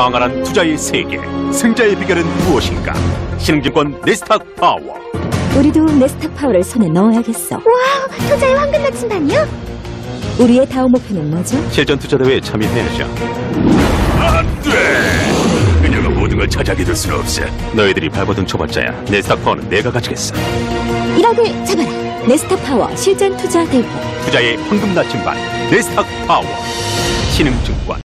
광활한 투자의 세계 승자의 비결은 무엇인가 신흥증권 네스탁 파워 우리도 네스탁 파워를 손에 넣어야겠어. wow, 투자의 황금 나침반이요? 우리의 다음 목표는 뭐죠? 실전 투자 대회에 참여해야죠 안 돼 그녀가 모든 걸 찾아가게 될 수는 없어 너희들이 발버둥 쳐봤자야 네스탁 파워는 내가 가지겠어 1억을 잡아라. 네스탁 파워 실전 투자 대회. 투자의 황금 나침반 네스탁 파워 신흥증권